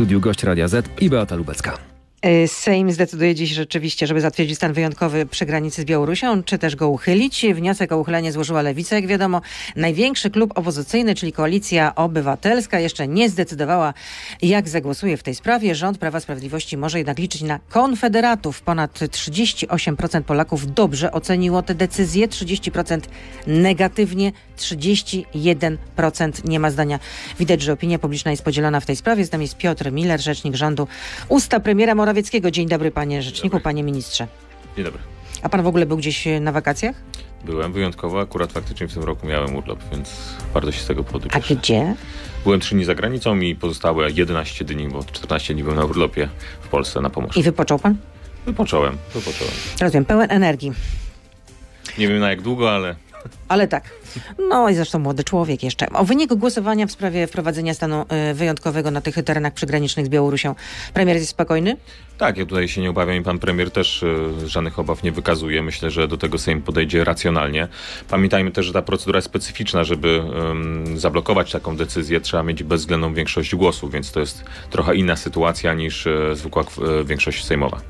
studiu gość Radia Z i Beata Lubecka. Y, Sejm zdecyduje dziś rzeczywiście, żeby zatwierdzić stan wyjątkowy przy granicy z Białorusią, czy też go uchylić. Wniosek o uchylenie złożyła Lewica, jak wiadomo. Największy klub opozycyjny, czyli Koalicja Obywatelska, jeszcze nie zdecydowała, jak zagłosuje w tej sprawie. Rząd Prawa Sprawiedliwości może jednak liczyć na konfederatów. Ponad 38% Polaków dobrze oceniło tę decyzję, 30% negatywnie, 31% nie ma zdania. Widać, że opinia publiczna jest podzielona w tej sprawie. Z nami jest Piotr Miller, rzecznik rządu. Usta premiera Morawieckiego. Dzień dobry, panie rzeczniku, dobry. panie ministrze. Dzień dobry. A pan w ogóle był gdzieś e, na wakacjach? Byłem wyjątkowo, akurat faktycznie w tym roku miałem urlop, więc bardzo się z tego powodu A cieszę. gdzie? Byłem 3 dni za granicą i pozostałe 11 dni, bo 14 dni byłem na urlopie w Polsce na Pomorzu. I wypoczął pan? Wypocząłem, wypocząłem. Rozumiem, pełen energii. Nie wiem na jak długo, ale Ale tak. No i zresztą młody człowiek jeszcze. O wyniku głosowania w sprawie wprowadzenia stanu y, wyjątkowego na tych terenach przygranicznych z Białorusią. Premier jest spokojny? tak, ja tutaj się nie obawiam i pan premier też e, żadnych obaw nie wykazuje. Myślę, że do tego Sejm podejdzie racjonalnie. Pamiętajmy też, że ta procedura jest specyficzna, żeby em, zablokować taką decyzję, trzeba mieć bezwzględną większość głosów, więc to jest trochę inna sytuacja niż e, zwykła e, większość sejmowa.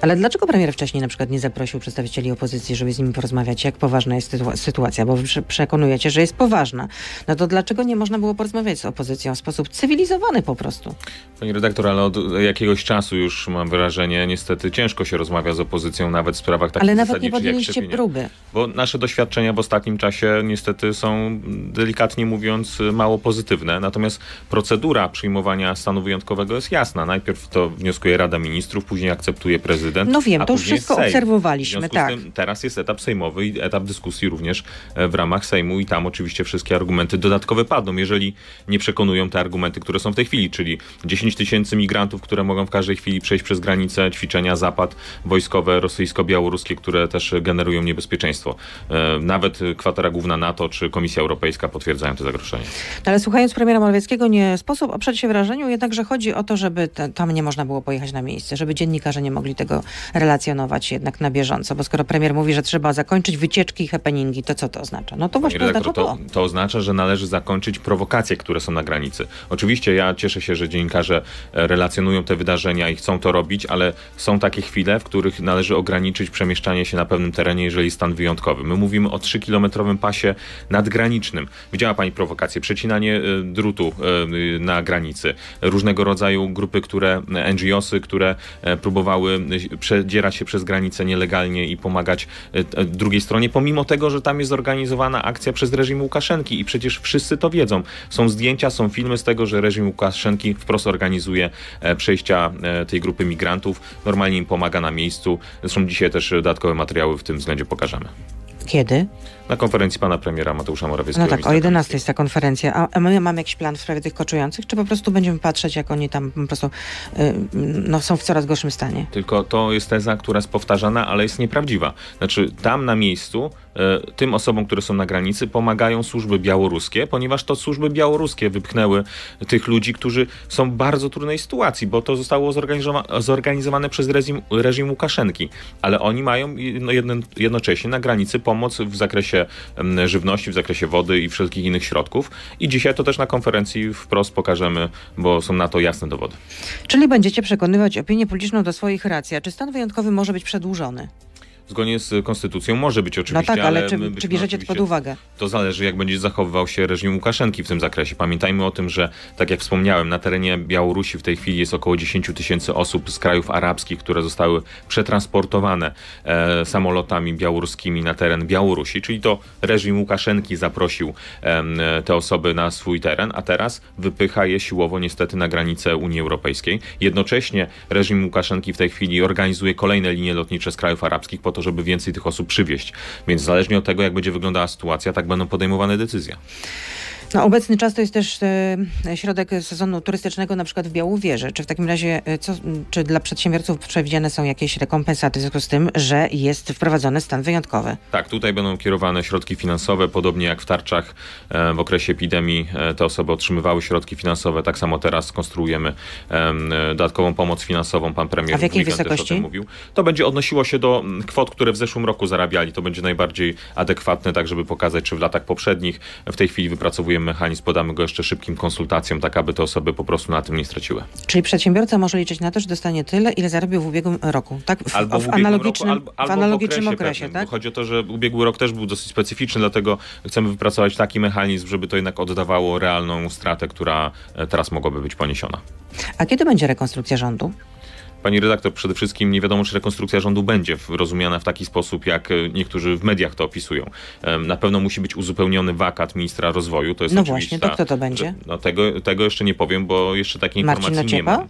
Ale dlaczego premier wcześniej na przykład nie zaprosił przedstawicieli opozycji, żeby z nimi porozmawiać, jak poważna jest sytua- sytuacja? Bo przekonujecie, że jest poważna. No to dlaczego nie można było porozmawiać z opozycją w sposób cywilizowany po prostu? Pani redaktor, ale od jakiegoś czasu już mam wrażenie, niestety ciężko się rozmawia z opozycją nawet w sprawach takich Ale nawet nie podjęliście próby. Bo nasze doświadczenia w ostatnim czasie niestety są, delikatnie mówiąc, mało pozytywne. Natomiast procedura przyjmowania stanu wyjątkowego jest jasna. Najpierw to wnioskuje Rada Ministrów, później akceptuje prezydent. No wiem, to już wszystko obserwowaliśmy, tak. tym teraz jest etap sejmowy i etap dyskusji również w ramach Sejmu i tam oczywiście wszystkie argumenty dodatkowe padną, jeżeli nie przekonują te argumenty, które są w tej chwili, czyli 10 tysięcy migrantów, które mogą w każdej chwili przejść przez granicę, ćwiczenia zapad wojskowe rosyjsko-białoruskie, które też generują niebezpieczeństwo. E, Nawet kwatera główna NATO czy Komisja Europejska potwierdzają te zagrożenia. Ale słuchając premiera Morawieckiego, nie sposób oprzeć się wrażeniu jednak, że chodzi o to, żeby te, tam nie można było pojechać na miejsce, żeby dziennikarze nie mogli tego relacjonować jednak na bieżąco, bo skoro premier mówi, że trzeba zakończyć wycieczki i happeningi, to co to oznacza? No to właśnie oznacza redaktor, to. to, to oznacza, że należy zakończyć prowokacje, które są na granicy. Oczywiście ja cieszę się, że dziennikarze e, relacjonują te wydarzenia i chcą to robić, ale są takie chwile, w których należy ograniczyć przemieszczanie się na pewnym terenie, jeżeli stan wyjątkowy. My mówimy o 3-kilometrowym pasie nadgranicznym. Widziała Pani prowokacje, przecinanie e, drutu e, na granicy, różnego rodzaju grupy, które, NGOsy, które próbowały przedzierać się przez granicę nielegalnie i pomagać drugiej stronie, pomimo tego, że tam jest zorganizowana akcja przez reżim Łukaszenki i przecież wszyscy to wiedzą. Są zdjęcia, są filmy z tego, że reżim Łukaszenki wprost organizuje e, przejścia e, tej grupy migrantów, normalnie im pomaga na miejscu. Zresztą dzisiaj też dodatkowe materiały w tym względzie pokażemy. Kiedy? Na konferencji pana premiera Mateusza Morawieckiego. No tak, o 11 Kamińskiego. jest ta konferencja. A, a my mamy jakiś plan w sprawie tych koczujących, czy po prostu będziemy patrzeć, jak oni tam po prostu y, no, są w coraz gorszym stanie? Tylko to jest teza, która jest powtarzana, ale jest nieprawdziwa. Znaczy, tam na miejscu e, tym osobom, które są na granicy, pomagają służby białoruskie, ponieważ to służby białoruskie wypchnęły tych ludzi, którzy są w bardzo trudnej sytuacji, bo to zostało zorganizowa- zorganizowane przez reżim, reżim Łukaszenki. Ale oni mają no, jedno, jednocześnie na granicy pomoc w zakresie em, żywności, w zakresie wody i wszelkich innych środków. I dzisiaj to też na konferencji wprost pokażemy, bo są na to jasne dowody. Czyli będziecie przekonywać opinię publiczną do swoich racji. A czy stan wyjątkowy może być przedłużony? Zgodnie z konstytucją może być oczywiście, no tak, ale, czy, my czy byśmy bierzecie to pod uwagę? To zależy, jak będzie zachowywał się reżim Łukaszenki w tym zakresie. Pamiętajmy o tym, że, tak jak wspomniałem, na terenie Białorusi w tej chwili jest około 10 tysięcy osób z krajów arabskich, które zostały przetransportowane e, samolotami białoruskimi na teren Białorusi, czyli to reżim Łukaszenki zaprosił em, te osoby na swój teren, a teraz wypycha je siłowo niestety na granicę Unii Europejskiej. Jednocześnie reżim Łukaszenki w tej chwili organizuje kolejne linie lotnicze z krajów arabskich po to, żeby więcej tych osób przywieźć. Więc zależnie od tego, jak będzie wyglądała sytuacja, tak będą podejmowane decyzje. No, obecny czas to jest też e, środek sezonu turystycznego, na przykład w Białowieży. Czy w takim razie, e, co, czy dla przedsiębiorców przewidziane są jakieś rekompensaty w związku z tym, że jest wprowadzony stan wyjątkowy? Tak, tutaj będą kierowane środki finansowe, podobnie jak w tarczach e, w okresie epidemii e, te osoby otrzymywały środki finansowe. Tak samo teraz konstruujemy em, e, dodatkową pomoc finansową. Pan premier A w jakiej wysokości? tym mówił. To będzie odnosiło się do mm, kwot, które w zeszłym roku zarabiali. To będzie najbardziej adekwatne, tak żeby pokazać, czy w latach poprzednich w tej chwili wypracowujemy wypracujemy mechanizm, podamy go jeszcze szybkim konsultacjom, tak aby te osoby po prostu na tym nie straciły. Czyli przedsiębiorca może liczyć na to, że dostanie tyle, ile zarobił w ubiegłym roku, tak? W, Albo w, w analogicznym, roku, albo, w analogicznym w okresie, pewnym. tak? Chodzi o to, że ubiegły rok też był dosyć specyficzny, dlatego chcemy wypracować taki mechanizm, żeby to jednak oddawało realną stratę, która e, teraz mogłaby być poniesiona. A kiedy będzie rekonstrukcja rządu? Pani redaktor, przede wszystkim nie wiadomo, czy rekonstrukcja rządu będzie rozumiana w taki sposób, jak e, niektórzy w mediach to opisują. Na pewno musi być uzupełniony wakat ministra rozwoju. To jest No właśnie, to kto to będzie? No tego, tego jeszcze nie powiem, bo jeszcze takiej Marcin informacji nie Ociepa? mam.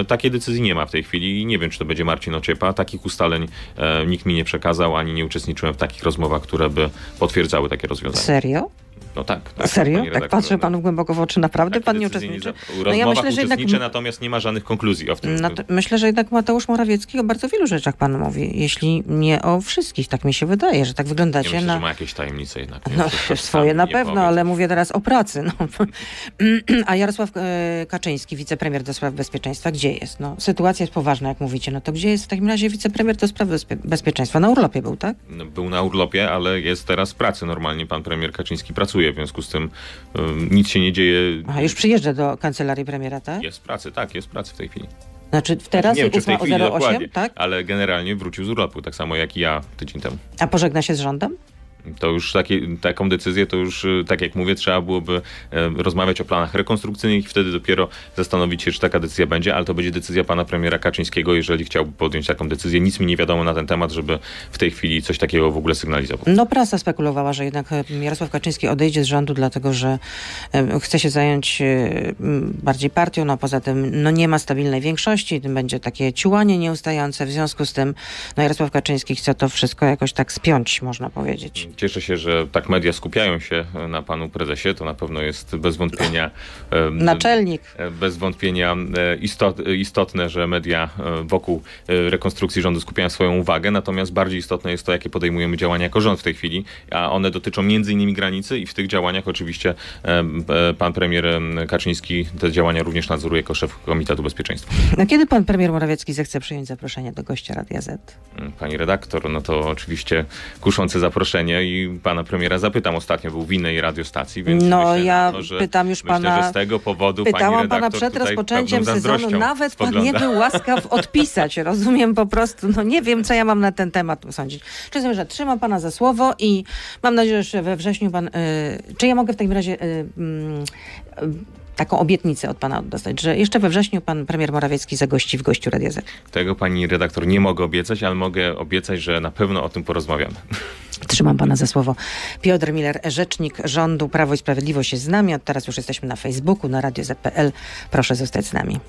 E, Takiej decyzji nie ma w tej chwili i nie wiem, czy to będzie Marcin Ociepa. Takich ustaleń e, nikt mi nie przekazał, ani nie uczestniczyłem w takich rozmowach, które by potwierdzały takie rozwiązania. Serio? No tak. tak Serio? pani Tak patrzę no. panu głęboko w oczy. Naprawdę Takie pan nie uczestniczy? W No ja myślę, że jednak... natomiast nie ma żadnych konkluzji o tym. No to myślę, że jednak Mateusz Morawiecki o bardzo wielu rzeczach pan mówi, jeśli nie o wszystkich. Tak mi się wydaje, że tak Nie wyglądacie myślę, na... że ma jakieś tajemnice jednak. Nie No, że swoje na nie pewno, powie. ale mówię teraz o pracy. No. A Jarosław e, Kaczyński, wicepremier do spraw bezpieczeństwa, gdzie jest? No, sytuacja jest poważna, jak mówicie. No to gdzie jest w takim razie wicepremier do spraw bezpie- bezpieczeństwa? Na urlopie był, tak? No, Był na urlopie, ale jest teraz w pracy. Normalnie pan premier Kaczyński pracuje, w związku z tym um, nic się nie dzieje. Aha, już przyjeżdża do kancelarii premiera, tak? Jest w pracy, tak, jest w pracy w tej chwili. Znaczy teraz nie wiem, czy w tej chwili 8.08, dokładnie, tak? ale generalnie wrócił z urlopu, tak samo jak i ja tydzień temu. A pożegna się z rządem? To już takie, taką decyzję, to już, y, tak jak mówię, trzeba byłoby e, rozmawiać o planach rekonstrukcyjnych i wtedy dopiero zastanowić się, czy taka decyzja będzie, ale to będzie decyzja pana premiera Kaczyńskiego, jeżeli chciałby podjąć taką decyzję. Nic mi nie wiadomo na ten temat, żeby w tej chwili coś takiego w ogóle sygnalizował. No prasa spekulowała, że jednak e, Jarosław Kaczyński odejdzie z rządu, dlatego że e, chce się zająć bardziej partią, no poza tym no nie ma stabilnej większości, będzie takie ciułanie nieustające, w związku z tym no Jarosław Kaczyński chce to wszystko jakoś tak spiąć, można powiedzieć. Cieszę się, że tak media skupiają się na panu prezesie. To na pewno jest bez wątpienia. Naczelnik. e, Bez wątpienia e, istot, istotne, że media e, wokół e, rekonstrukcji rządu skupiają swoją uwagę, natomiast bardziej istotne jest to, jakie podejmujemy działania jako rząd w tej chwili, a one dotyczą między innymi granicy i w tych działaniach oczywiście e, e, pan premier em, Kaczyński te działania również nadzoruje jako szef Komitetu Bezpieczeństwa. No kiedy pan premier Morawiecki zechce przyjąć zaproszenie do gościa Radia Z? Pani redaktor, no to oczywiście kuszące zaproszenie i pana premiera zapytam. Ostatnio był w innej radiostacji, więc No, myślę, ja na to, że, pytam już myślę, pana- że z tego powodu Pytałam pana przed rozpoczęciem sezonu, nawet pan nie spogląda. był łaskaw odpisać. Rozumiem po prostu, no nie wiem, co ja mam na ten temat sądzić. Czasem, że trzymam pana za słowo i mam nadzieję, że we wrześniu pan... Y, czy ja mogę w takim razie... Y, y, Taką obietnicę od pana dostać, że jeszcze we wrześniu pan premier Morawiecki zagości w gościu Radia Z. Tego pani redaktor nie mogę obiecać, ale mogę obiecać, że na pewno o tym porozmawiamy. Trzymam pana za słowo. Piotr Miller, rzecznik rządu Prawo i Sprawiedliwość jest z nami. Od teraz już jesteśmy na Facebooku, na Radio Z.pl. Proszę zostać z nami.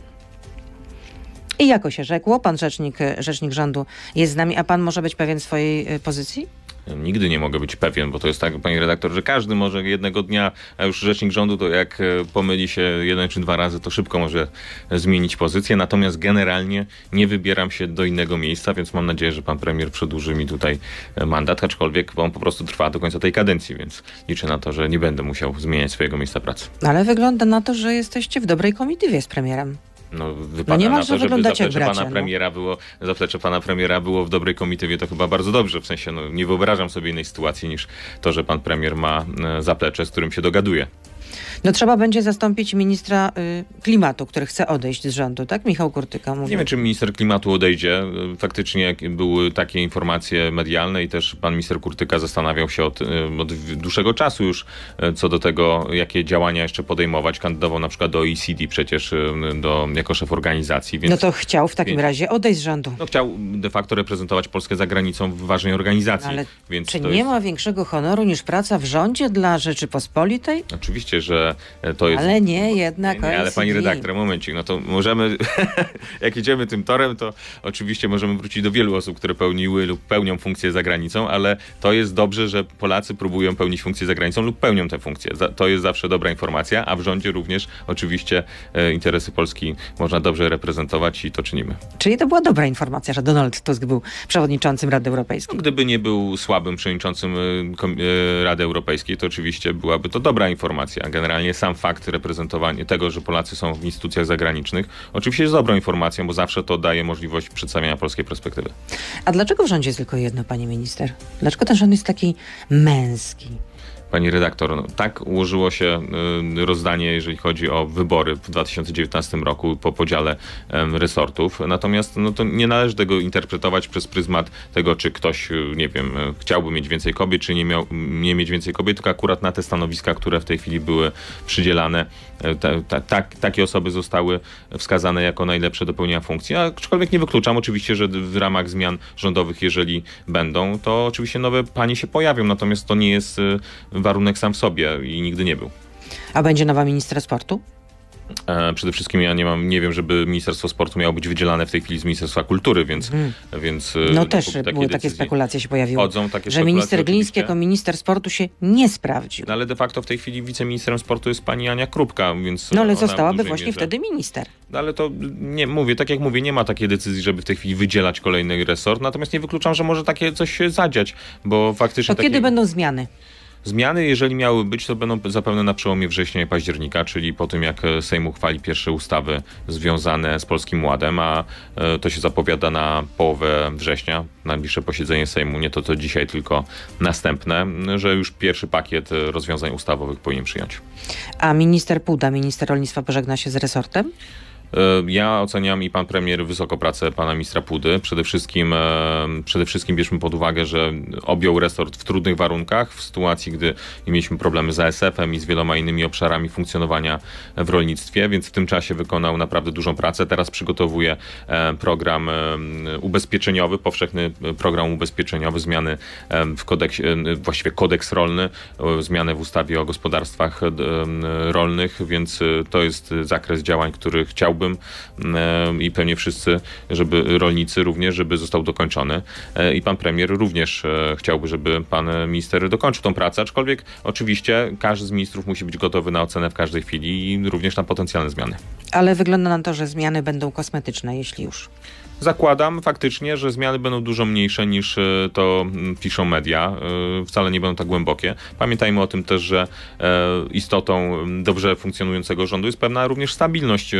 I jako się rzekło, pan rzecznik, rzecznik rządu jest z nami, a pan może być pewien swojej y, pozycji? Nigdy nie mogę być pewien, bo to jest tak, pani redaktor, że każdy może jednego dnia, a już rzecznik rządu to jak e, pomyli się jeden czy dwa razy, to szybko może zmienić pozycję. Natomiast generalnie nie wybieram się do innego miejsca, więc mam nadzieję, że pan premier przedłuży mi tutaj e, mandat, aczkolwiek on po prostu trwa do końca tej kadencji, więc liczę na to, że nie będę musiał zmieniać swojego miejsca pracy. Ale wygląda na to, że jesteście w dobrej komitywie z premierem. No, wypada nie na to, żeby wyglądać jak zaplecze bracia, pana no. premiera było, zaplecze pana premiera było w dobrej komitywie, to chyba bardzo dobrze. W sensie, no, nie wyobrażam sobie innej sytuacji niż to, że pan premier ma e, zaplecze, z którym się dogaduje. No trzeba będzie zastąpić ministra y, klimatu, który chce odejść z rządu, tak? Michał Kurtyka mówi. Nie wiem, czy minister klimatu odejdzie. Faktycznie jak były takie informacje medialne i też pan minister Kurtyka zastanawiał się od, e, od dłuższego czasu już e, co do tego, jakie działania jeszcze podejmować. Kandydował na przykład do OECD przecież do, jako szef organizacji, więc No to chciał w takim więc- razie odejść z rządu. no, chciał de facto reprezentować Polskę za granicą w ważnej organizacji. Ale więc Czy nie jest... ma większego honoru niż praca w rządzie dla Rzeczypospolitej? Oczywiście, że e, to jest... Ale nie jednak Nie, ale pani redaktor, momencik, no to możemy, jak idziemy tym torem, to oczywiście możemy wrócić do wielu osób, które pełniły lub pełnią funkcje za granicą, ale to jest dobrze, że Polacy próbują pełnić funkcje za granicą lub pełnią te funkcje. Za- To jest zawsze dobra informacja, a w rządzie również oczywiście e, interesy Polski można dobrze reprezentować i to czynimy. Czyli to była dobra informacja, że Donald Tusk był przewodniczącym Rady Europejskiej. No, gdyby nie był słabym przewodniczącym e, e, Rady Europejskiej, to oczywiście byłaby to dobra informacja. Generalnie sam fakt reprezentowania tego, że Polacy są w instytucjach zagranicznych, oczywiście jest dobrą informacją, bo zawsze to daje możliwość przedstawiania polskiej perspektywy. A dlaczego w rządzie jest tylko jedno, pani minister? Dlaczego ten rząd jest taki męski? Pani redaktor, no, tak ułożyło się y, rozdanie, jeżeli chodzi o wybory w 2019 roku po podziale resortów. Natomiast no, to nie należy tego interpretować przez pryzmat tego, czy ktoś, y, nie wiem, y, chciałby mieć więcej kobiet, czy nie, miał, nie mieć więcej kobiet, tylko akurat na te stanowiska, które w tej chwili były przydzielane, te, ta, tak, takie osoby zostały wskazane jako najlepsze do pełnienia funkcji. Aczkolwiek nie wykluczam oczywiście, że w ramach zmian rządowych, jeżeli będą, to oczywiście nowe panie się pojawią, natomiast to nie jest warunek sam w sobie i nigdy nie był. A będzie nowa ministra sportu? E, przede wszystkim ja nie mam, nie wiem, żeby Ministerstwo Sportu miało być wydzielane w tej chwili z Ministerstwa Kultury, więc, więc e, No też dopóki były takie spekulacje się pojawiły, Chodzą takie że minister Gliński jako minister sportu się nie sprawdził. No, ale de facto w tej chwili wiceministrem sportu jest pani Ania Krupka, więc No ale zostałaby właśnie mierze- wtedy minister. No, ale to nie mówię, tak jak mówię, nie ma takiej decyzji, żeby w tej chwili wydzielać kolejny resort, natomiast nie wykluczam, że może takie coś się zadziać, bo faktycznie To kiedy takie będą zmiany? Zmiany, jeżeli miały być, to będą zapewne na przełomie września i października, czyli po tym jak e, Sejm uchwali pierwsze ustawy związane z Polskim Ładem, a e, to się zapowiada na połowę września, najbliższe posiedzenie Sejmu, nie to co dzisiaj, tylko następne, że już pierwszy pakiet e, rozwiązań ustawowych powinien przyjąć. A minister Puda, minister rolnictwa pożegna się z resortem? E, Ja oceniam i pan premier wysoko pracę pana ministra Pudy. Przede wszystkim, e, przede wszystkim bierzmy pod uwagę, że objął resort w trudnych warunkach, w sytuacji, gdy mieliśmy problemy z ASF-em i z wieloma innymi obszarami funkcjonowania w rolnictwie, więc w tym czasie wykonał naprawdę dużą pracę. Teraz przygotowuje e, program e, ubezpieczeniowy, powszechny program ubezpieczeniowy, zmiany e, w kodeksie, e, właściwie kodeks rolny, e, zmiany w ustawie o gospodarstwach e, rolnych, więc e, to jest zakres działań, który chciałbym e, i pewnie wszyscy, żeby rolnicy również, żeby został dokończony. E, I pan premier również e, chciałby, żeby pan minister dokończył tą pracę, aczkolwiek oczywiście każdy z ministrów musi być gotowy na ocenę w każdej chwili i również na potencjalne zmiany. Ale wygląda na to, że zmiany będą kosmetyczne, jeśli już. Zakładam faktycznie, że zmiany będą dużo mniejsze niż e, to mm, piszą media. E, Wcale nie będą tak głębokie. Pamiętajmy o tym też, że e, istotą mm, dobrze funkcjonującego rządu jest pewna również stabilność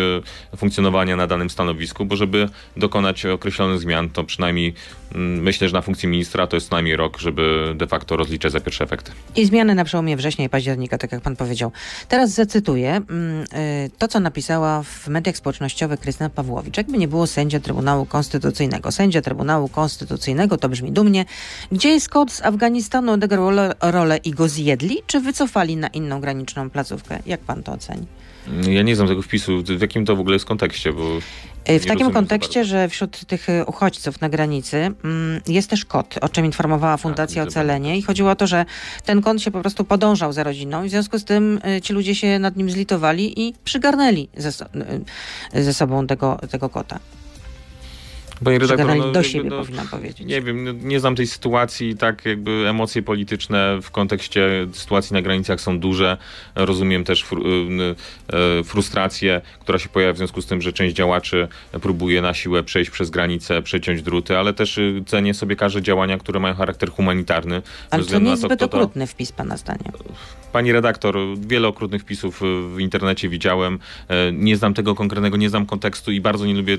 funkcjonowania na danym stanowisku, bo żeby dokonać określonych zmian, to przynajmniej mm, myślę, że na funkcji ministra to jest co najmniej rok, żeby de facto rozliczać za pierwsze efekty. I zmiany na przełomie września i października, tak jak pan powiedział. Teraz zacytuję y, to, co napisała w mediach społecznościowych Krystyna Pawłowicz. Jakby nie było sędzia Trybunału Konstytucyjnego. Sędzia Trybunału Konstytucyjnego, to brzmi dumnie. Gdzie jest kod z Afganistanu, odegrał rolę, i go zjedli, czy wycofali na inną graniczną placówkę? Jak pan to oceni? Ja nie znam tego wpisu, w jakim to w ogóle jest kontekście, bo Y, W takim kontekście, że wśród tych y, uchodźców na granicy mm, jest też kot, o czym informowała Fundacja widzę, Ocalenie i chodziło o to, że ten kot się po prostu podążał za rodziną i w związku z tym y, ci ludzie się nad nim zlitowali i przygarnęli ze, ze sobą tego, tego kota. Panie redaktor, no, do siebie, no, powinnam powiedzieć. Nie wiem, no, nie znam tej sytuacji, tak jakby emocje polityczne w kontekście sytuacji na granicach są duże. Rozumiem też fru, y, y, frustrację, która się pojawia w związku z tym, że część działaczy próbuje na siłę przejść przez granicę, przeciąć druty, ale też y, cenię sobie każde działania, które mają charakter humanitarny. Ale to nie jest zbyt to- okrutny wpis, pana zdaniem. Pani redaktor, wiele okrutnych wpisów w internecie widziałem. Nie znam tego konkretnego, nie znam kontekstu i bardzo nie lubię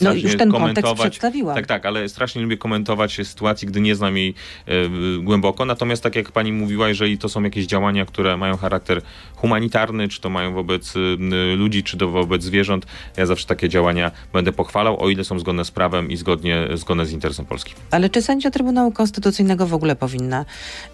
No już ten komentować. Tak, tak, ale strasznie lubię komentować sytuacji, gdy nie znam jej e, głęboko. Natomiast tak jak pani mówiła, jeżeli to są jakieś działania, które mają charakter humanitarny, czy to mają wobec e, ludzi, czy to wobec zwierząt, ja zawsze takie działania będę pochwalał, o ile są zgodne z prawem i zgodnie, zgodne z interesem Polski. Ale czy sędzia Trybunału Konstytucyjnego w ogóle powinna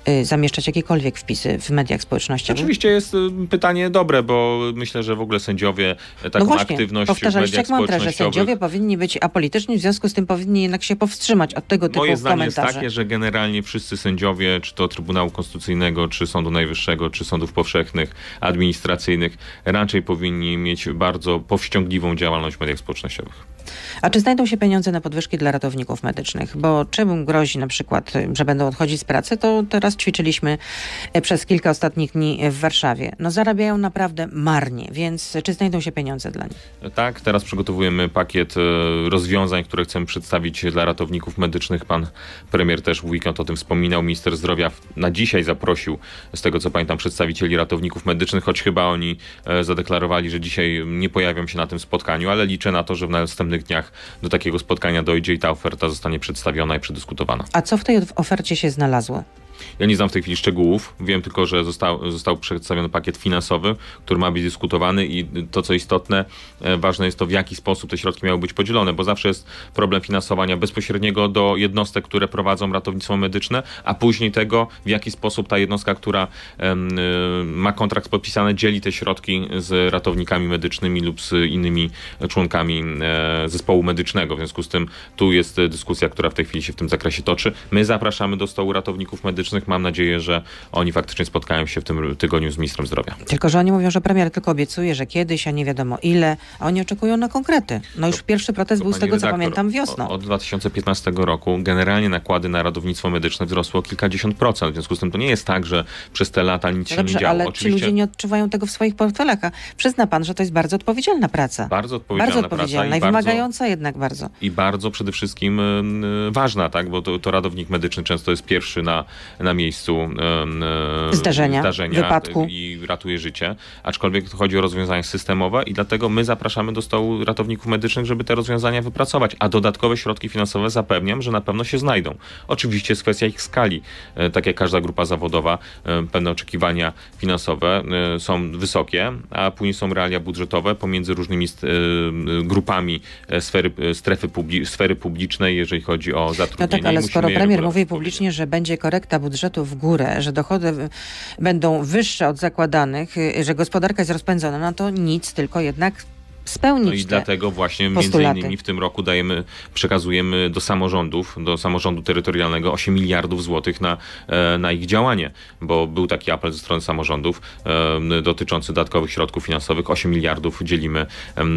y, zamieszczać jakiekolwiek wpisy w mediach społecznościowych? Oczywiście jest y, pytanie dobre, bo myślę, że w ogóle sędziowie e, taką no właśnie, aktywność w mediach mantrę, że społecznościowych sędziowie powinni być apolityczni, w związku z tym powinni jednak się powstrzymać od tego typu Moje zdanie jest komentarzy. takie, że generalnie wszyscy sędziowie, czy to Trybunału Konstytucyjnego, czy Sądu Najwyższego, czy sądów powszechnych, administracyjnych, raczej powinni mieć bardzo powściągliwą działalność w mediach społecznościowych. A czy znajdą się pieniądze na podwyżki dla ratowników medycznych? Bo czym grozi na przykład, że będą odchodzić z pracy, to teraz ćwiczyliśmy y, przez kilka ostatnich dni w Warszawie. No zarabiają naprawdę marnie, więc czy znajdą się pieniądze dla nich? Tak, teraz przygotowujemy pakiet e, rozwiązań, które chcemy przedstawić dla ratowników medycznych. Pan premier też w weekend o tym wspominał. Minister zdrowia na dzisiaj zaprosił, z tego co pamiętam, przedstawicieli ratowników medycznych, choć chyba oni e, zadeklarowali, że dzisiaj nie pojawią się na tym spotkaniu, ale liczę na to, że w następnych dniach do takiego spotkania dojdzie i ta oferta zostanie przedstawiona i przedyskutowana. A co w tej ofercie się znalazło? Ja nie znam w tej chwili szczegółów. Wiem tylko, że został, został przedstawiony pakiet finansowy, który ma być dyskutowany i to, co istotne, e, ważne jest to, w jaki sposób te środki miały być podzielone, bo zawsze jest problem finansowania bezpośredniego do jednostek, które prowadzą ratownictwo medyczne, a później tego, w jaki sposób ta jednostka, która y, ma kontrakt podpisany, dzieli te środki z ratownikami medycznymi lub z innymi członkami e, zespołu medycznego. W związku z tym tu jest e, dyskusja, która w tej chwili się w tym zakresie toczy. My zapraszamy do stołu ratowników medycznych. Mam nadzieję, że oni faktycznie spotkają się w tym tygodniu z ministrem zdrowia. Tylko, że oni mówią, że premier tylko obiecuje, że kiedyś, a nie wiadomo ile, a oni oczekują na konkrety. No już pierwszy protest był z tego, co redaktor, pamiętam, wiosną. Od 2015 roku generalnie nakłady na ratownictwo medyczne wzrosły o kilkadziesiąt procent. W związku z tym to nie jest tak, że przez te lata nic No się nie Dobrze, działo. ale ci Oczywiście ludzie nie odczuwają tego w swoich portfelach, a przyzna pan, że to jest bardzo odpowiedzialna praca. bardzo odpowiedzialna, Bardzo odpowiedzialna i, i bardzo, wymagająca jednak bardzo. i bardzo przede wszystkim ważna, tak? bo to, to ratownik medyczny często jest pierwszy na, na miejscu Zdarzenia, zdarzenia wypadku. i ratuje życie. Aczkolwiek chodzi o rozwiązania systemowe i dlatego my zapraszamy do stołu ratowników medycznych, żeby te rozwiązania wypracować, a dodatkowe środki finansowe zapewniam, że na pewno się znajdą. Oczywiście jest kwestia ich skali. E, Tak jak każda grupa zawodowa, e, pewne oczekiwania finansowe e, są wysokie, a później są realia budżetowe pomiędzy różnymi grupami sfery, strefy publi- sfery publicznej, jeżeli chodzi o No zatrudnienie. tak, ale skoro premier mówi publicznie, że będzie korekta budżetu w górę, że dochody będą wyższe od zakładanych, że gospodarka jest rozpędzona, no to nic, tylko jednak spełnić No i te dlatego właśnie między postulaty. innymi w tym roku dajemy, przekazujemy do samorządów, do samorządu terytorialnego 8 miliardów złotych na, e, na ich działanie, bo był taki apel ze strony samorządów e, dotyczący dodatkowych środków finansowych. 8 miliardów dzielimy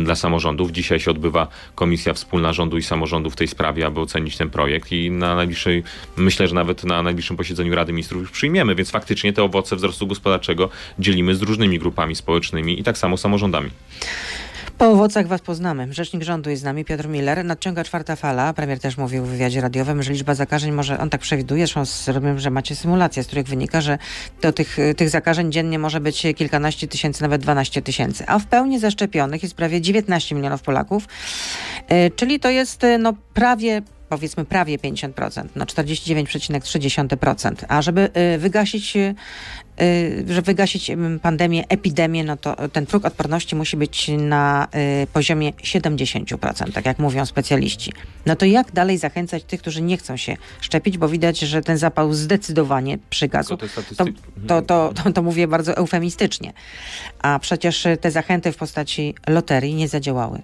dla samorządów. Dzisiaj się odbywa komisja wspólna rządu i samorządu w tej sprawie, aby ocenić ten projekt i na najbliższej, myślę, że nawet na najbliższym posiedzeniu Rady Ministrów już przyjmiemy, więc faktycznie te owoce wzrostu gospodarczego dzielimy z różnymi grupami społecznymi i tak samo samorządami. Po owocach was poznamy. Rzecznik rządu jest z nami, Piotr Miller. Nadciąga czwarta fala. Premier też mówił w wywiadzie radiowym, że liczba zakażeń może, on tak przewiduje, rozumiem, że macie symulacje, z których wynika, że to tych, tych zakażeń dziennie może być kilkanaście tysięcy, nawet 12 tysięcy. A w pełni zaszczepionych jest prawie 19 milionów Polaków, E, czyli to jest e, no prawie powiedzmy prawie 50%, no 49,3%. A żeby y, wygasić, y, żeby wygasić pandemię, epidemię, no to ten próg odporności musi być na y, poziomie 70%, tak jak mówią specjaliści. No to jak dalej zachęcać tych, którzy nie chcą się szczepić, bo widać, że ten zapał zdecydowanie przygasł. To, to, to, to, mówię bardzo eufemistycznie. A przecież te zachęty w postaci loterii nie zadziałały.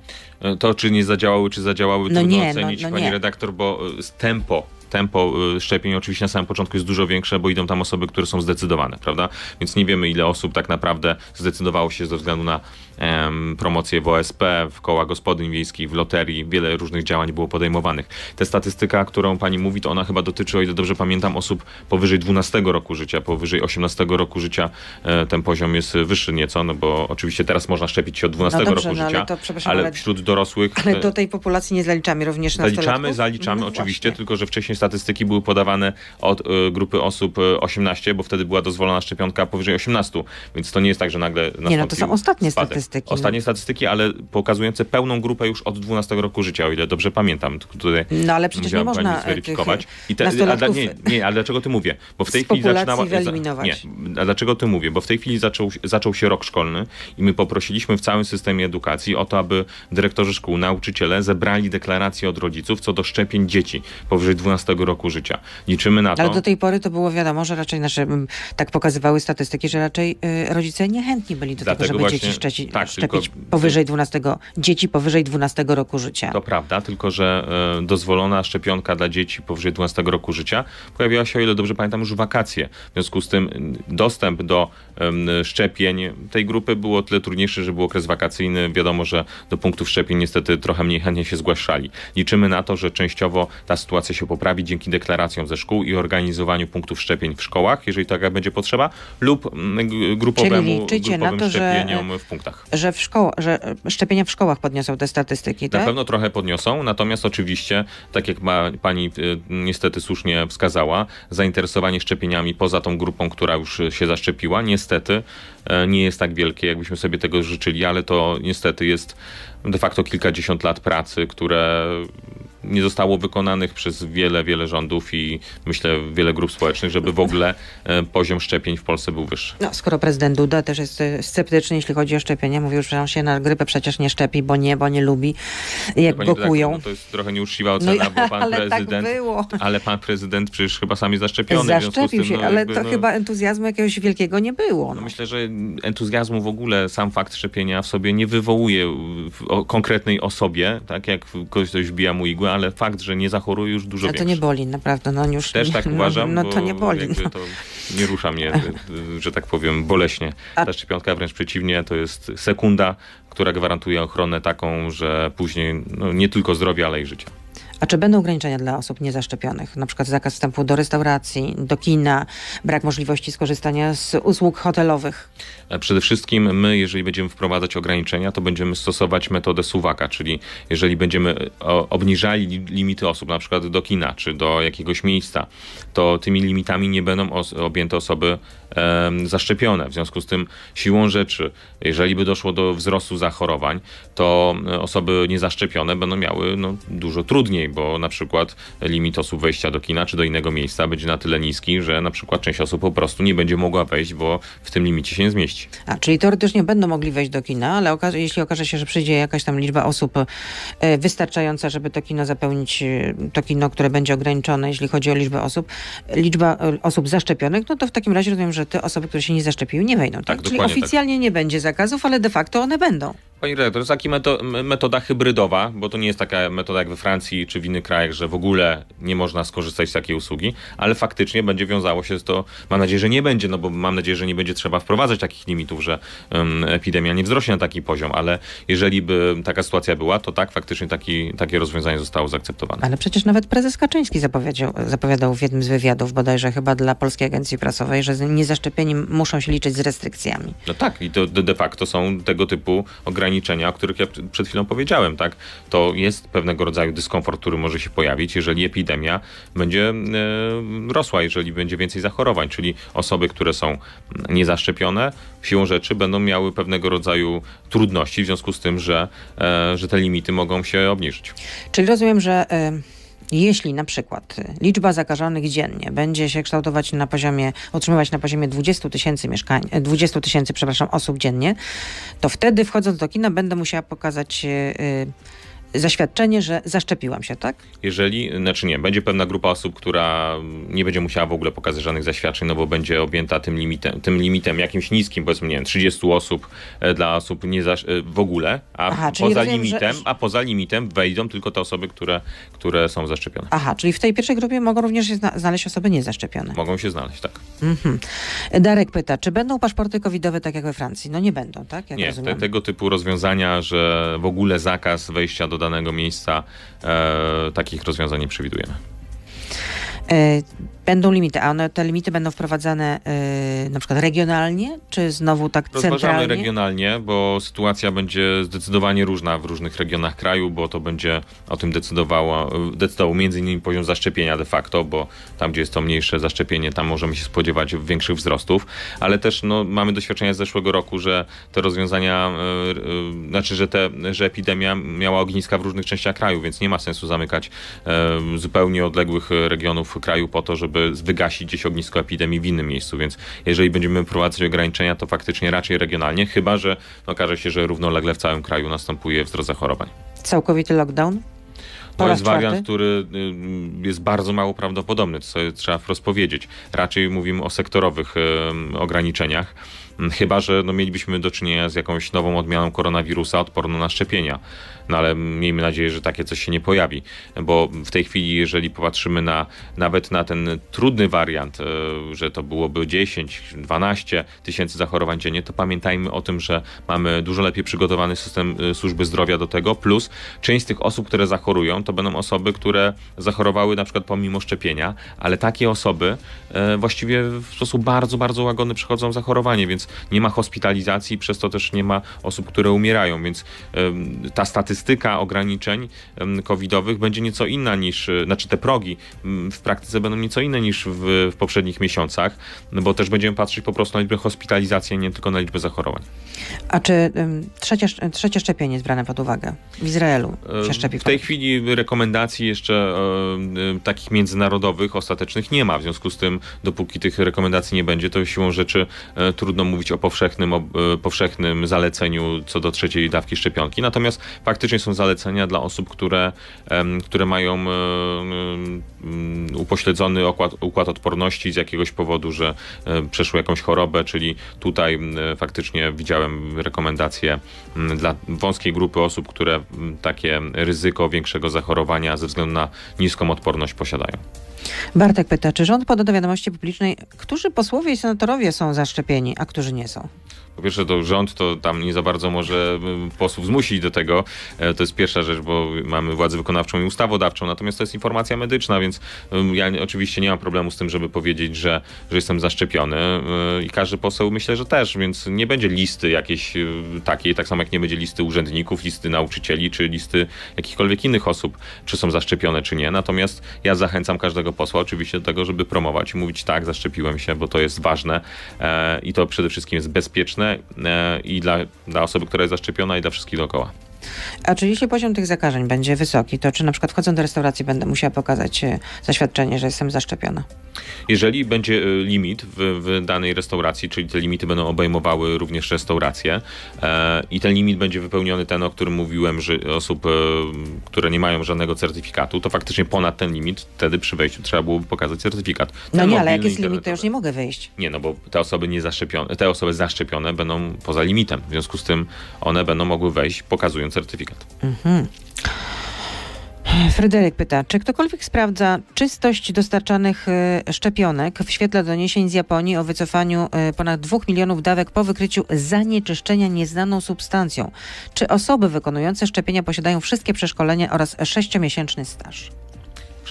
To, czy nie zadziałały, czy zadziałały, No trudno nie, no- ocenić, no pani nie. redaktor, bo z tempo tempo y, szczepień oczywiście na samym początku jest dużo większe, bo idą tam osoby, które są zdecydowane, prawda? Więc nie wiemy, ile osób tak naprawdę zdecydowało się ze względu na em, promocję w OSP, w koła gospodyń wiejskich, w loterii. Wiele różnych działań było podejmowanych. Ta statystyka, którą pani mówi, to ona chyba dotyczy, o ile dobrze pamiętam, osób powyżej 12 roku życia, powyżej 18 roku życia e, ten poziom jest wyższy nieco, no bo oczywiście teraz można szczepić się od 12 No dobrze, roku no ale życia, to, przepraszam, ale ale- wśród dorosłych... Ale e, do tej populacji nie zaliczamy również nastolatków? Zaliczamy, zaliczamy No oczywiście, właśnie. tylko że wcześniej statystyki były podawane od y, grupy osób y, 18, bo wtedy była dozwolona szczepionka powyżej 18, więc to nie jest tak, że nagle nastąpił no to są ostatnie spadek. statystyki, no. Ostatnie statystyki, ale pokazujące pełną grupę już od 12 roku życia, o ile dobrze pamiętam. Tutaj No ale przecież nie można e, zweryfikować. tych te, a, nie, nie, ale dlaczego ty mówię? Bo w tej chwili zaczynała... Nie, a dlaczego ty mówię? Bo w tej chwili zaczął, zaczął się rok szkolny i my poprosiliśmy w całym systemie edukacji o to, aby dyrektorzy szkół, nauczyciele zebrali deklaracje od rodziców co do szczepień dzieci powyżej 12 roku życia. Liczymy na to... Ale do tej pory to było wiadomo, że raczej nasze, mm, tak pokazywały statystyki, że raczej y, rodzice niechętni byli do Dlatego tego, żeby właśnie- dzieci szczeci, tak, szczepić tylko- powyżej 12, dzieci powyżej 12 roku życia. To prawda, tylko że e, dozwolona szczepionka dla dzieci powyżej 12 roku życia pojawiła się, o ile dobrze pamiętam, już w wakacje. W związku z tym dostęp do em, szczepień tej grupy było tyle trudniejszy, że był okres wakacyjny. Wiadomo, że do punktów szczepień niestety trochę mniej chętnie się zgłaszali. Liczymy na to, że częściowo ta sytuacja się poprawi dzięki deklaracjom ze szkół i organizowaniu punktów szczepień w szkołach, jeżeli taka będzie potrzeba, lub grupowemu, liczycie na grupowym to, że- szczepieniom w punktach. Że, w szkoło, że szczepienia w szkołach podniosą te statystyki, Na tak? pewno trochę podniosą, natomiast oczywiście, tak jak ma, pani y, niestety słusznie wskazała, zainteresowanie szczepieniami poza tą grupą, która już się zaszczepiła, niestety e, nie jest tak wielkie, jakbyśmy sobie tego życzyli, ale to niestety jest de facto kilkadziesiąt lat pracy, które nie zostało wykonanych przez wiele, wiele rządów i myślę wiele grup społecznych, żeby w ogóle e, poziom szczepień w Polsce był wyższy. No, skoro prezydent Duda też jest e, sceptyczny, jeśli chodzi o szczepienia, mówił, że on się na grypę przecież nie szczepi, bo nie, bo nie lubi, jak Pani go redaktor, kują. No to jest trochę nieuczciwa ocena, No, bo pan ale tak prezydent. było. ale pan prezydent przecież chyba sam jest zaszczepiony. Zaszczepił tym, się, no, ale jakby, to no, chyba entuzjazmu jakiegoś wielkiego nie było. No No. myślę, że entuzjazmu w ogóle sam fakt szczepienia w sobie nie wywołuje w konkretnej osobie, tak jak ktoś ktoś wbija mu igłę, ale fakt, że nie zachoruje już dużo A to nie boli, naprawdę. No, już, Też tak no, uważam, No bo to nie boli. No. to nie rusza mnie, że tak powiem, boleśnie. A- Ta szczepionka wręcz przeciwnie, to jest sekunda, która gwarantuje ochronę taką, że później no, nie tylko zdrowia, ale i życia. A czy będą ograniczenia dla osób niezaszczepionych? Na przykład zakaz wstępu do restauracji, do kina, brak możliwości skorzystania z usług hotelowych? E, Przede wszystkim my, jeżeli będziemy wprowadzać ograniczenia, to będziemy stosować metodę suwaka, czyli jeżeli będziemy e, obniżali li- limity osób, na przykład do kina czy do jakiegoś miejsca, to tymi limitami nie będą objęte osoby zaszczepione. W związku z tym siłą rzeczy, jeżeli by doszło do wzrostu zachorowań, to e, osoby niezaszczepione będą miały no, dużo trudniej, bo na przykład limit osób wejścia do kina czy do innego miejsca będzie na tyle niski, że na przykład część osób po prostu nie będzie mogła wejść, bo w tym limicie się nie zmieści. A, czyli teoretycznie będą mogli wejść do kina, ale jeśli okaże się, że przyjdzie jakaś tam liczba osób e, wystarczająca, żeby to kino zapełnić, e, to kino, które będzie ograniczone, jeśli chodzi o liczbę osób, liczba osób zaszczepionych, no to w takim razie rozumiem, że te osoby, które się nie zaszczepiły, nie wejdą. Tak? Tak, Czyli tak. oficjalnie nie będzie zakazów, ale de facto one będą. Pani redaktor, to jest taka metoda hybrydowa, bo to nie jest taka metoda jak we Francji czy w innych krajach, że w ogóle nie można skorzystać z takiej usługi, ale faktycznie będzie wiązało się z to, mam nadzieję, że nie będzie, no bo mam nadzieję, że nie będzie trzeba wprowadzać takich limitów, że em, epidemia nie wzrośnie na taki poziom, ale jeżeli by taka sytuacja była, to tak, faktycznie taki, takie rozwiązanie zostało zaakceptowane. Ale przecież nawet prezes Kaczyński zapowiedział, zapowiadał w jednym z wywiadów, bodajże chyba dla Polskiej Agencji Prasowej, że niezaszczepieni muszą się liczyć z restrykcjami. No tak, i to de facto są tego typu ograniczenia, o których ja przed chwilą powiedziałem, tak? To jest pewnego rodzaju dyskomfort, który może się pojawić, jeżeli epidemia będzie e, rosła, jeżeli będzie więcej zachorowań, czyli osoby, które są niezaszczepione, siłą rzeczy będą miały pewnego rodzaju trudności w związku z tym, że, e, że te limity mogą się obniżyć. Czyli rozumiem, że y, jeśli na przykład liczba zakażonych dziennie będzie się kształtować na poziomie, utrzymywać na poziomie 20 tysięcy mieszkań, y, 20 tysięcy, przepraszam, osób dziennie, to wtedy wchodząc do kina będę musiała pokazać y, zaświadczenie, że zaszczepiłam się, tak? Jeżeli, znaczy nie, będzie pewna grupa osób, która nie będzie musiała w ogóle pokazać żadnych zaświadczeń, no bo będzie objęta tym limitem, tym limitem jakimś niskim, powiedzmy, nie wiem, 30 osób e, dla osób nie zasz, e, w ogóle, a Aha, poza rozumiem, że- limitem, a poza limitem wejdą tylko te osoby, które, które są zaszczepione. Aha, czyli w tej pierwszej grupie mogą również się zna- znaleźć osoby niezaszczepione. Mogą się znaleźć, tak. Mhm. Darek pyta, czy będą paszporty covidowe tak jak we Francji? No nie będą, tak? Jak Nie, te, tego typu rozwiązania, że w ogóle zakaz wejścia do danego miejsca, e, takich rozwiązań nie przewidujemy. Będą limity, a one, te limity będą wprowadzane e, na przykład regionalnie, czy znowu tak Rozważamy centralnie? regionalnie, bo sytuacja będzie zdecydowanie różna w różnych regionach kraju, bo to będzie o tym decydowało, decydował między innymi poziom zaszczepienia de facto, bo tam, gdzie jest to mniejsze zaszczepienie, tam możemy się spodziewać większych wzrostów, ale też no, mamy doświadczenia z zeszłego roku, że te rozwiązania, e, e, znaczy, że, te, że epidemia miała ogniska w różnych częściach kraju, więc nie ma sensu zamykać e, zupełnie odległych regionów kraju po to, żeby wygasić gdzieś ognisko epidemii w innym miejscu, więc jeżeli będziemy wprowadzać ograniczenia, to faktycznie raczej regionalnie, chyba że okaże się, że równolegle w całym kraju następuje wzrost zachorowań. Całkowity lockdown? To jest wariant, czwarty? który y, jest bardzo mało prawdopodobny, co trzeba wprost powiedzieć. Raczej mówimy o sektorowych ograniczeniach, chyba że no, mielibyśmy do czynienia z jakąś nową odmianą koronawirusa odporną na szczepienia. No ale miejmy nadzieję, że takie coś się nie pojawi, bo w tej chwili, jeżeli popatrzymy na nawet na ten trudny wariant, y, że to byłoby 10, 12 tysięcy zachorowań dziennie, to pamiętajmy o tym, że mamy dużo lepiej przygotowany system y, służby zdrowia do tego, plus część z tych osób, które zachorują, to będą osoby, które zachorowały na przykład pomimo szczepienia, ale takie osoby e, właściwie w sposób bardzo, bardzo łagodny przechodzą zachorowanie, więc nie ma hospitalizacji, przez to też nie ma osób, które umierają, więc ta statystyka ograniczeń covidowych będzie nieco inna niż, e, znaczy te progi w praktyce będą nieco inne niż w, w poprzednich miesiącach, no bo też będziemy patrzeć po prostu na liczbę hospitalizacji, nie tylko na liczbę zachorowań. A czy trzecie, trzecie szczepienie jest brane pod uwagę? W Izraelu się szczepi? W tej chwili rekomendacji jeszcze takich międzynarodowych, ostatecznych nie ma. W związku z tym, dopóki tych rekomendacji nie będzie, to siłą rzeczy e, trudno mówić o powszechnym, o e, powszechnym zaleceniu co do trzeciej dawki szczepionki. Natomiast faktycznie są zalecenia dla osób, które, które mają e, upośledzony układ, układ odporności z jakiegoś powodu, że przeszły jakąś chorobę, czyli tutaj faktycznie widziałem rekomendacje dla wąskiej grupy osób, które takie ryzyko większego zachorowania ze względu na niską odporność posiadają. Bartek pyta, czy rząd poda do wiadomości publicznej, którzy posłowie i senatorowie są zaszczepieni, a którzy nie są? Po pierwsze, to rząd to tam nie za bardzo może y, posłów zmusić do tego. E, to jest pierwsza rzecz, bo mamy władzę wykonawczą i ustawodawczą, natomiast to jest informacja medyczna, więc ja oczywiście nie mam problemu z tym, żeby powiedzieć, że, że jestem zaszczepiony y, i każdy poseł myślę, że też, więc nie będzie listy jakiejś y, takiej, tak samo jak nie będzie listy urzędników, listy nauczycieli, czy listy jakichkolwiek innych osób, czy są zaszczepione, czy nie. Natomiast ja zachęcam każdego posła oczywiście do tego, żeby promować i mówić tak, zaszczepiłem się, bo to jest ważne e, i to przede wszystkim jest bezpieczne i dla, dla osoby, która jest zaszczepiona i dla wszystkich dookoła. A czy jeśli poziom tych zakażeń będzie wysoki, to czy na przykład wchodząc do restauracji będę musiała pokazać e, zaświadczenie, że jestem zaszczepiona? Jeżeli będzie e, limit w, w danej restauracji, czyli te limity będą obejmowały również restauracje e, i ten limit będzie wypełniony ten, o którym mówiłem, że osób, e, które nie mają żadnego certyfikatu, to faktycznie ponad ten limit wtedy przy wejściu trzeba byłoby pokazać certyfikat. Ten no nie, ale jak jest limit, to już nie mogę wyjść. Nie, no bo te osoby nie zaszczepione, te osoby zaszczepione będą poza limitem. W związku z tym one będą mogły wejść pokazując certyfikat. Mhm. Fryderyk pyta, czy ktokolwiek sprawdza czystość dostarczanych y, szczepionek w świetle doniesień z Japonii o wycofaniu y, ponad 2 milionów dawek po wykryciu zanieczyszczenia nieznaną substancją? Czy osoby wykonujące szczepienia posiadają wszystkie przeszkolenia oraz sześciomiesięczny staż?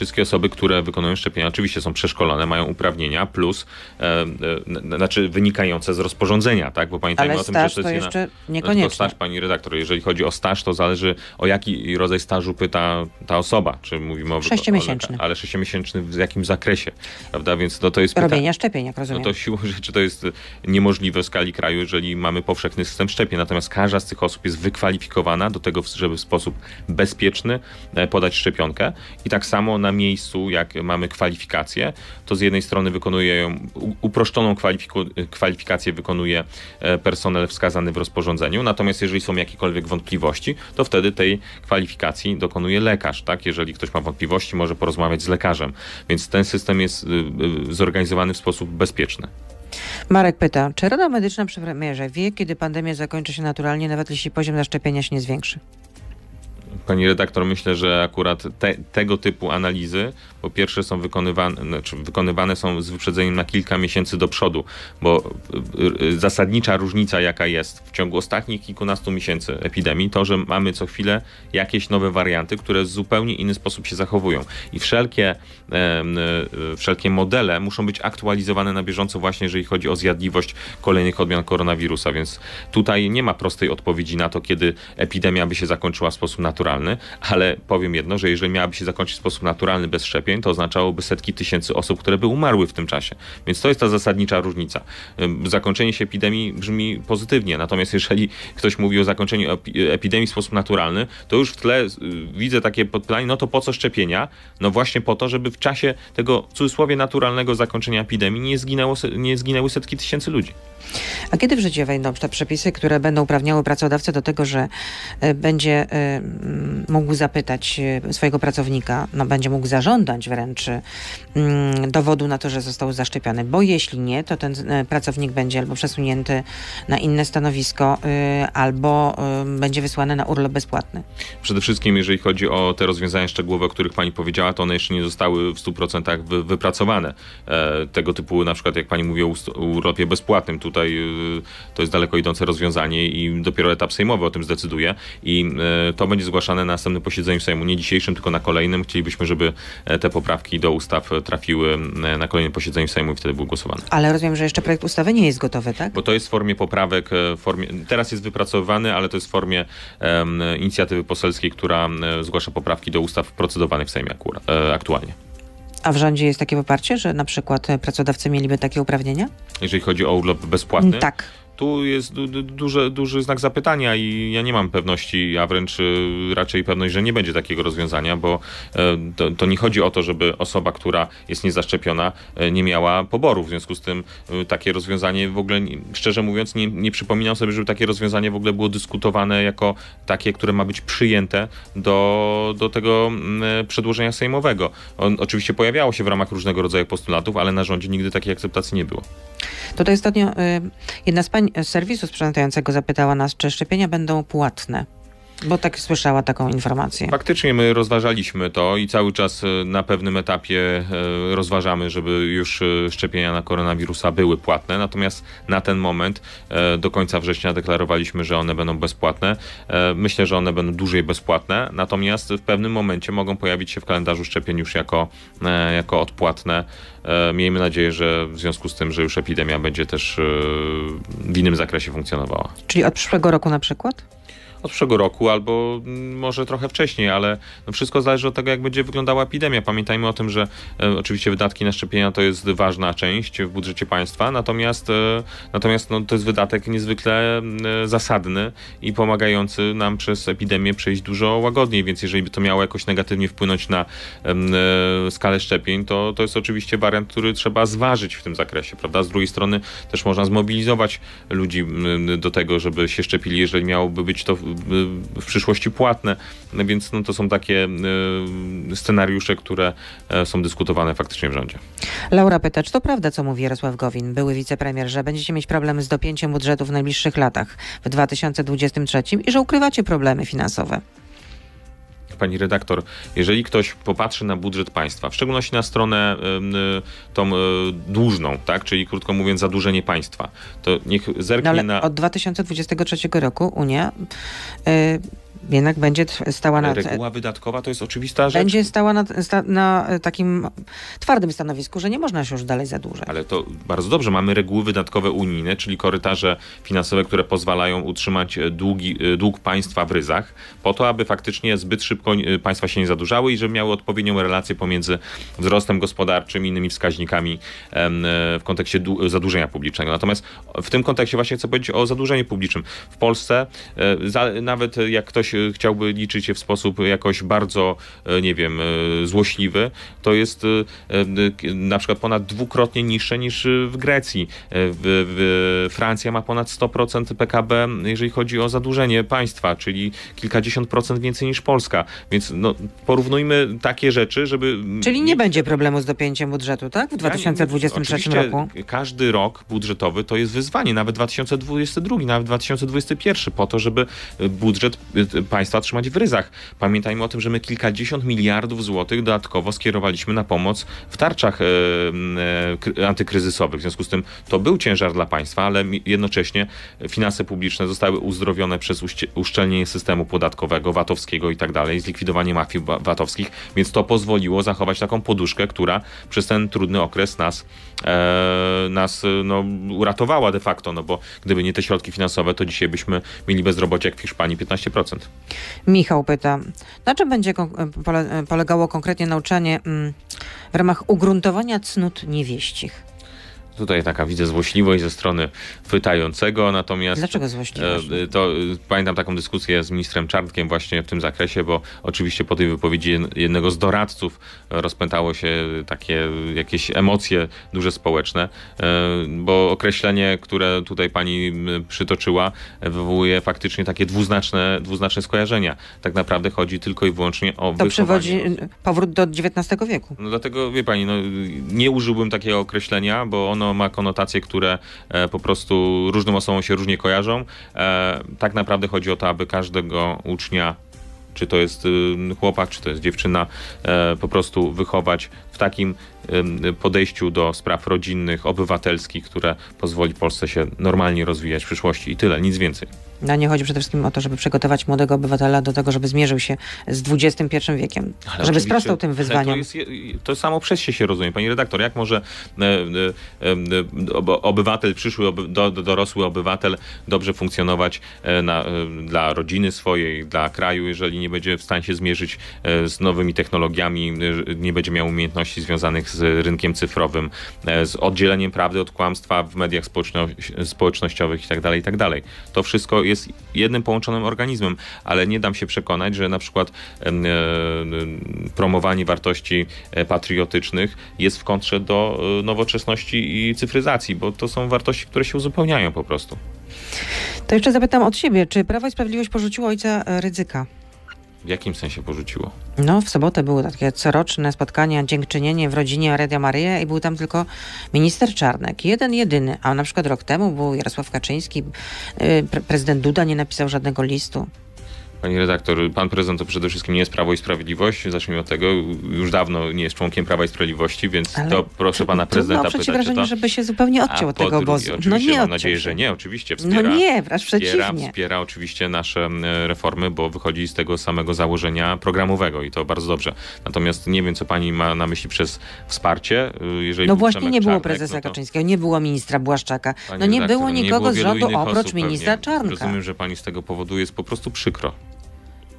Wszystkie osoby, które wykonują szczepienia, oczywiście są przeszkolone, mają uprawnienia, plus e, e, znaczy wynikające z rozporządzenia, tak? Bo pamiętajmy Ale o tym, że to jest jeszcze no, niekoniecznie. No, staż, pani redaktor, jeżeli chodzi o staż, to zależy o jaki rodzaj stażu pyta ta osoba. Czy mówimy o sześciomiesięczny. ale sześciomiesięczny w jakim zakresie, prawda? Więc to, to jest Robienia szczepień, jak rozumiem. No to siłą rzeczy to jest niemożliwe w skali kraju, jeżeli mamy powszechny system szczepień. Natomiast każda z tych osób jest wykwalifikowana do tego, żeby w sposób bezpieczny e, podać szczepionkę i tak samo na miejscu, jak mamy kwalifikację, to z jednej strony wykonuje ją, uproszczoną kwalifikację wykonuje e, personel wskazany w rozporządzeniu, natomiast jeżeli są jakiekolwiek wątpliwości, to wtedy tej kwalifikacji dokonuje lekarz, tak? Jeżeli ktoś ma wątpliwości, może porozmawiać z lekarzem, więc ten system jest y, y, zorganizowany w sposób bezpieczny. Marek pyta, czy Rada Medyczna przy premierze wie, kiedy pandemia zakończy się naturalnie, nawet jeśli poziom zaszczepienia się nie zwiększy? Pani redaktor, myślę, że akurat te, tego typu analizy po pierwsze są wykonywane, znaczy wykonywane są z wyprzedzeniem na kilka miesięcy do przodu, bo y, y, zasadnicza różnica jaka jest w ciągu ostatnich kilkunastu miesięcy epidemii, to, że mamy co chwilę jakieś nowe warianty, które w zupełnie inny sposób się zachowują. I wszelkie, e, wszelkie modele muszą być aktualizowane na bieżąco właśnie, jeżeli chodzi o zjadliwość kolejnych odmian koronawirusa, więc tutaj nie ma prostej odpowiedzi na to, kiedy epidemia by się zakończyła w sposób naturalny, ale powiem jedno, że jeżeli miałaby się zakończyć w sposób naturalny bez szczepień, szczepień, to oznaczałoby setki tysięcy osób, które by umarły w tym czasie. Więc to jest ta zasadnicza różnica. Zakończenie się epidemii brzmi pozytywnie, natomiast jeżeli ktoś mówi o zakończeniu epidemii w sposób naturalny, to już w tle y, widzę takie podpytanie, no to po co szczepienia? No właśnie po to, żeby w czasie tego w cudzysłowie naturalnego zakończenia epidemii nie, zginęło, nie zginęły setki tysięcy ludzi. A kiedy w życie wejdą te przepisy, które będą uprawniały pracodawcę do tego, że e, będzie e, mógł zapytać e, swojego pracownika, no będzie mógł zażądać wręcz dowodu na to, że został zaszczepiony, bo jeśli nie, to ten pracownik będzie albo przesunięty na inne stanowisko, albo będzie wysłany na urlop bezpłatny. Przede wszystkim, jeżeli chodzi o te rozwiązania szczegółowe, o których pani powiedziała, to one jeszcze nie zostały w 100% wypracowane. Tego typu, na przykład jak pani mówi o urlopie bezpłatnym, tutaj tutaj y, to jest daleko idące rozwiązanie i dopiero etap sejmowy o tym zdecyduje i y, to będzie zgłaszane na następnym posiedzeniu Sejmu, nie dzisiejszym, tylko na kolejnym. Chcielibyśmy, żeby e, te poprawki do ustaw trafiły e, na kolejnym posiedzeniu Sejmu i wtedy były głosowane. Ale rozumiem, że jeszcze projekt ustawy nie jest gotowy, tak? Bo to jest w formie poprawek, e, formie, teraz jest wypracowywany, ale to jest w formie um, inicjatywy poselskiej, która zgłasza poprawki do ustaw procedowanych w Sejmie akurat, e, aktualnie. A w rządzie jest takie poparcie, że na przykład pracodawcy mieliby takie uprawnienia? Jeżeli chodzi o urlop bezpłatny? Tak tu jest du, du, duży, duży znak zapytania i ja nie mam pewności, a wręcz y, raczej pewność, że nie będzie takiego rozwiązania, bo e, to, to nie chodzi o to, żeby osoba, która jest niezaszczepiona, e, nie miała poboru. W związku z tym e, takie rozwiązanie w ogóle, szczerze mówiąc, nie, nie przypominam sobie, żeby takie rozwiązanie w ogóle było dyskutowane jako takie, które ma być przyjęte do, do tego mm, przedłożenia sejmowego. On oczywiście pojawiało się w ramach różnego rodzaju postulatów, ale na rządzie nigdy takiej akceptacji nie było. Tutaj ostatnio y, jedna z pań serwisu sprzątającego zapytała nas, czy szczepienia będą płatne. Bo tak słyszała taką informację. Faktycznie my rozważaliśmy to i cały czas e, na pewnym etapie e, rozważamy, żeby już e, szczepienia na koronawirusa były płatne. Natomiast na ten moment do końca września deklarowaliśmy, że one będą bezpłatne. Myślę, że one będą dłużej bezpłatne, natomiast w pewnym momencie mogą pojawić się w kalendarzu szczepień już jako, jako odpłatne. Miejmy nadzieję, że w związku z tym, że już epidemia będzie też w innym zakresie funkcjonowała. Czyli od przyszłego roku na przykład? Od przyszłego roku albo mm, może trochę wcześniej, ale no wszystko zależy od tego, jak będzie wyglądała epidemia. Pamiętajmy o tym, że e, oczywiście wydatki na szczepienia to jest ważna część w budżecie państwa, natomiast, e, natomiast no, to jest wydatek niezwykle e, zasadny i pomagający nam przez epidemię przejść dużo łagodniej, więc jeżeli by to miało jakoś negatywnie wpłynąć na e, skalę szczepień, to, to jest oczywiście wariant, który trzeba zważyć w tym zakresie, prawda? Z drugiej strony też można zmobilizować ludzi do tego, żeby się szczepili, jeżeli miałoby być to w przyszłości płatne, więc no, to są takie e, scenariusze, które e, są dyskutowane faktycznie w rządzie. Laura pyta, czy to prawda, co mówi Jarosław Gowin, były wicepremier, że będziecie mieć problemy z dopięciem budżetu w najbliższych latach, w 2023 i że ukrywacie problemy finansowe? Pani redaktor, jeżeli ktoś popatrzy na budżet państwa, w szczególności na stronę tą e, dłużną, tak, czyli krótko mówiąc zadłużenie państwa, to niech zerknie no, na... Od 2023 roku Unia y, jednak będzie stała na... Reguła wydatkowa to jest oczywista rzecz. Będzie stała na, na, takim twardym stanowisku, że nie można się już dalej zadłużać. Ale to bardzo dobrze. Mamy reguły wydatkowe unijne, czyli korytarze finansowe, które pozwalają utrzymać długi, dług państwa w ryzach, po to, aby faktycznie zbyt szybko e, państwa się nie zadłużały i żeby miały odpowiednią relację pomiędzy wzrostem gospodarczym i innymi wskaźnikami w kontekście zadłużenia publicznego. Natomiast w tym kontekście właśnie chcę powiedzieć o zadłużeniu publicznym. W Polsce e, nawet jak ktoś chciałby liczyć je w sposób jakoś bardzo, e, nie wiem, e, złośliwy, to jest e, na przykład ponad dwukrotnie niższe niż w Grecji. Francja ma ponad 100% PKB, jeżeli chodzi o zadłużenie państwa, czyli kilkadziesiąt procent więcej niż Polska. Więc no, porównujmy takie rzeczy, żeby... Czyli nie będzie problemu z dopięciem budżetu, tak? W 2023 ja roku? Każdy rok budżetowy to jest wyzwanie, nawet 2022, nawet 2021, po to, żeby budżet państwa trzymać w ryzach. Pamiętajmy o tym, że my kilkadziesiąt miliardów złotych dodatkowo skierowaliśmy na pomoc w tarczach e, e, antykryzysowych. W związku z tym to był ciężar dla państwa, ale jednocześnie finanse publiczne zostały uzdrowione przez uszczelnienie systemu podatkowego, VAT-owskiego i tak dalej, zlikwidowanie mafii VAT-owskich, więc to pozwoliło zachować taką poduszkę, która przez ten trudny okres nas, e, nas no, uratowała de facto, no bo gdyby nie te środki finansowe, to dzisiaj byśmy mieli bezrobocie jak w Hiszpanii 15%. Michał pyta, na czym będzie polegało konkretnie nauczanie mm, w ramach ugruntowania cnót niewieścich? Tutaj taka widzę złośliwość ze strony pytającego, natomiast... Dlaczego złośliwość? E, to e, pamiętam taką dyskusję z ministrem Czarnkiem właśnie w tym zakresie, bo oczywiście po tej wypowiedzi jednego z doradców rozpętało się takie jakieś emocje duże społeczne, e, bo określenie, które tutaj pani przytoczyła, wywołuje faktycznie takie dwuznaczne, dwuznaczne skojarzenia. Tak naprawdę chodzi tylko i wyłącznie o To przywodzi powrót do XIX wieku. No dlatego, wie pani, no, nie użyłbym takiego określenia, bo ono ma konotacje, które e, po prostu różnym osobom się różnie kojarzą. E, tak naprawdę chodzi o to, aby każdego ucznia czy to jest y, chłopak, czy to jest dziewczyna, e, po prostu wychować w takim em, podejściu do spraw rodzinnych, obywatelskich, które pozwoli Polsce się normalnie rozwijać w przyszłości i tyle, nic więcej. No nie chodzi przede wszystkim o to, żeby przygotować młodego obywatela do tego, żeby zmierzył się z XXI wiekiem, Ale żeby sprostał tym ale To, wyzwaniom. jest, je- to samo przez się się rozumie. Pani redaktor, jak może e, e, e, obywatel, przyszły oby, do, do, dorosły obywatel dobrze funkcjonować e, na, e, dla rodziny swojej, dla kraju, jeżeli nie będzie w stanie się zmierzyć z nowymi technologiami, nie będzie miał umiejętności związanych z rynkiem cyfrowym, z oddzieleniem prawdy od kłamstwa w mediach społeczno, społecznościowych itd., itd. To wszystko jest jednym połączonym organizmem, ale nie dam się przekonać, że na przykład e, promowanie wartości e, patriotycznych jest w kontrze do e, nowoczesności i cyfryzacji, bo to są wartości, które się uzupełniają po prostu. To jeszcze zapytam od siebie, czy Prawo i Sprawiedliwość porzuciło ojca Rydzyka? W jakim sensie porzuciło? No, w sobotę były takie coroczne spotkania, dziękczynienie w rodzinie Radia Maryja i był tam tylko minister Czarnek. Jeden, jedyny. A na przykład rok temu był Jarosław Kaczyński, y, pre- prezydent Duda nie napisał żadnego listu. Pani redaktor, pan prezydent to przede wszystkim nie jest Prawo i Sprawiedliwość, zacznijmy od tego, już dawno nie jest członkiem Prawa i Sprawiedliwości, więc Ale to proszę pana prezydenta Trudno pytać wrażenie, to. żeby się zupełnie odciął od tego obozu. No nie mam nadzieję, się. że nie, oczywiście No wspiera. nie, wręcz Wspiera, przeciwnie. wspiera oczywiście nasze reformy, bo wychodzi z tego samego założenia programowego i to bardzo dobrze. Natomiast nie wiem, co pani ma na myśli przez wsparcie. e, Jeżeli No właśnie nie było Czarnek, prezesa no to- Kaczyńskiego, nie było ministra Błaszczaka. Pani No nie redaktor, było nikogo z wielu rządu innych oprócz osób ministra. Czarnka. Rozumiem, że pani z tego powodu jest po prostu przykro.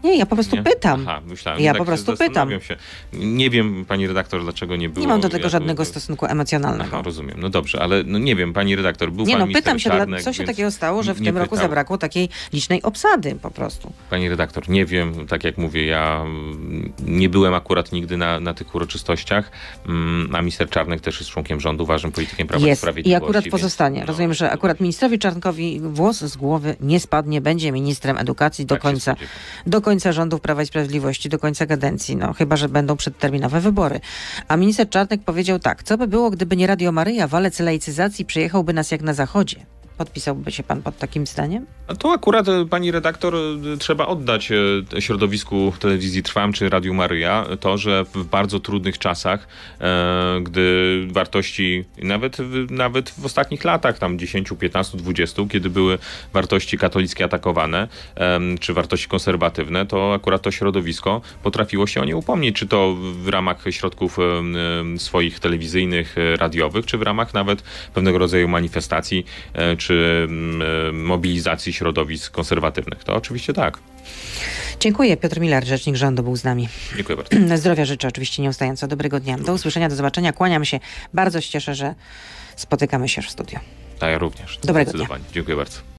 Nie, ja po prostu Nie? pytam. Aha, myślałem. Ja tak po prostu pytam. Się. Nie wiem, pani redaktor, dlaczego nie było. Nie mam do tego Ja- żadnego stosunku emocjonalnego. Aha, rozumiem. No dobrze, ale no nie wiem, pani redaktor, był Nie pan no, pytam się, Czarnek, co się takiego stało, że w tym roku pytał. zabrakło takiej licznej obsady po prostu. Pani redaktor, nie wiem, tak jak mówię, ja mm, nie byłem akurat nigdy na, na tych uroczystościach, mm, a minister Czarnek też jest członkiem rządu, ważnym politykiem Prawa i Jest i Sprawiedliwości. akurat więc, pozostanie. no, Rozumiem, że akurat ministrowi Czarnkowi włos z głowy nie spadnie, będzie ministrem edukacji do tak końca, do końca rządów Prawa i Sprawiedliwości, do końca kadencji, no chyba, że będą przedterminowe wybory. A minister Czarnek powiedział tak, co by było, gdyby nie Radio Maryja, walec laicyzacji przyjechałby nas jak na zachodzie? Podpisałby się pan pod takim zdaniem? A to akurat, e, pani redaktor, e, trzeba oddać e, środowisku telewizji Trwam czy Radiu Maryja to, że w bardzo trudnych czasach, gdy wartości, nawet, nawet w ostatnich latach, tam 10, 15, 20, kiedy były wartości katolickie atakowane, czy wartości konserwatywne, to akurat to środowisko potrafiło się o nie upomnieć, czy to w ramach środków swoich telewizyjnych, radiowych, czy w ramach nawet pewnego rodzaju manifestacji, e, czy mm, e, mobilizacji środowisk konserwatywnych. To oczywiście tak. Dziękuję. Piotr Miller, rzecznik rządu, był z nami. Dziękuję bardzo. Zdrowia życzę oczywiście nieustająco. Dobrego dnia. Do usłyszenia, do zobaczenia. Kłaniam się. Bardzo się cieszę, że spotykamy się w studiu. A ja również. Dobrego dnia. Dziękuję bardzo.